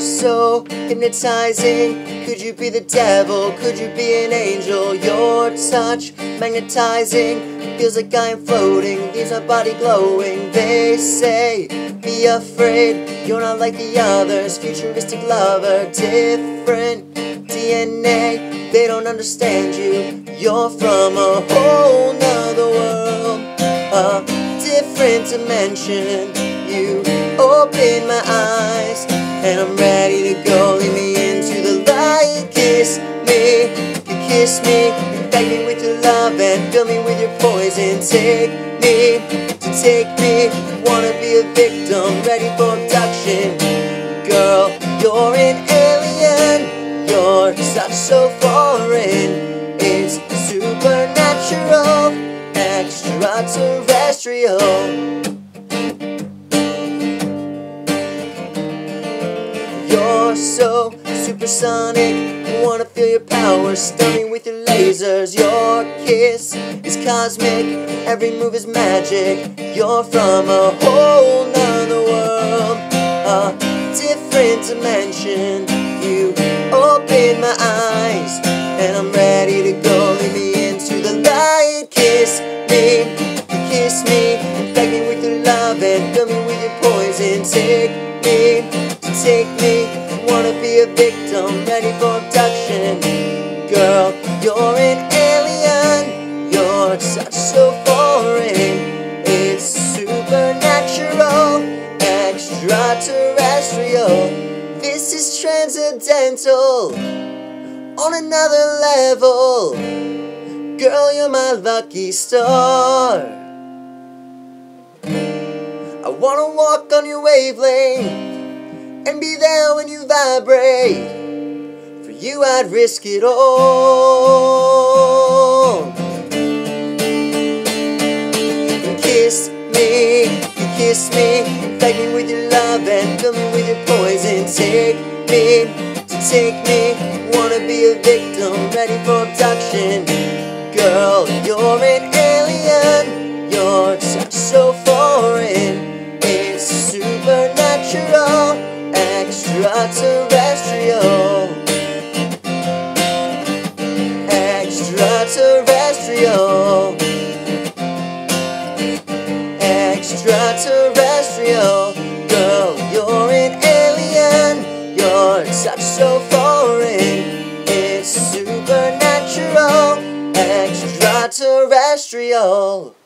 so hypnotizing. Could you be the devil? Could you be an angel? Your touch magnetizing. Feels like I am floating, leaves my body glowing. They say, be afraid, you're not like the others. Futuristic lover, different DNA. They don't understand you. You're from a whole nother world, a different dimension. You open my eyes, and I'm ready to go. Lead me into the light. Kiss me, you kiss me, infect me with your love and fill me with your poison. Take me to take me. Wanna be a victim, ready for abduction. Girl, you're an alien. Your touch so foreign. It's supernatural, extraterrestrial. So supersonic. Wanna feel your power, stunning with your lasers. Your kiss is cosmic, every move is magic. You're from a whole nother world, a different dimension. You open my eyes, and I'm ready to go. Lead me into the light. Kiss me, kiss me, infect me with your love and fill me with your poison. Take me, take me. I wanna be a victim, ready for abduction. Girl, you're an alien. Your touch so foreign. It's supernatural, extraterrestrial. This is transcendental on another level. Girl, you're my lucky star. I wanna walk on your wavelength and be there when you vibrate. For you, I'd risk it all. Kiss me, you kiss me, infect me with your love and fill me with your poison. Take me, to take me, wanna be a victim, ready for abduction. Girl, you're an alien, your touch so foreign, extraterrestrial, extraterrestrial, extraterrestrial. Girl, you're an alien. Your touch so foreign. It's supernatural, extraterrestrial.